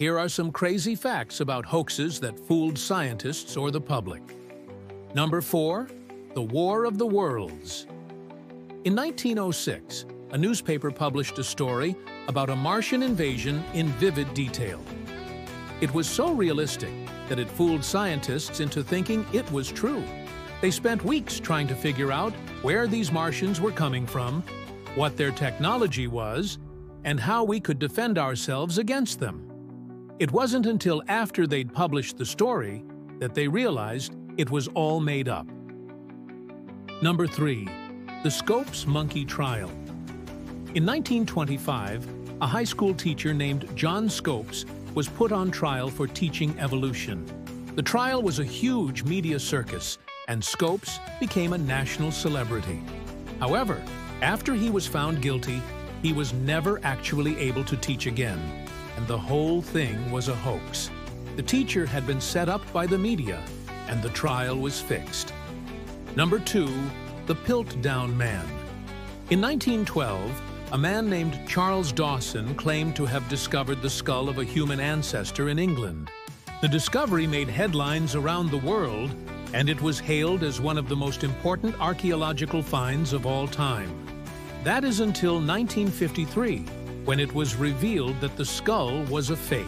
Here are some crazy facts about hoaxes that fooled scientists or the public. Number 4. The War of the Worlds In 1906, a newspaper published a story about a Martian invasion in vivid detail. It was so realistic that it fooled scientists into thinking it was true. They spent weeks trying to figure out where these Martians were coming from, what their technology was, and how we could defend ourselves against them. It wasn't until after they'd published the story that they realized it was all made up. Number 3. The Scopes Monkey Trial In 1925, a high school teacher named John Scopes was put on trial for teaching evolution. The trial was a huge media circus, and Scopes became a national celebrity. However, after he was found guilty, he was never actually able to teach again and the whole thing was a hoax. The teacher had been set up by the media, and the trial was fixed. Number 2. The Piltdown Man In 1912, a man named Charles Dawson claimed to have discovered the skull of a human ancestor in England. The discovery made headlines around the world, and it was hailed as one of the most important archaeological finds of all time. That is until 1953, when it was revealed that the skull was a fake.